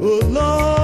Oh Lord.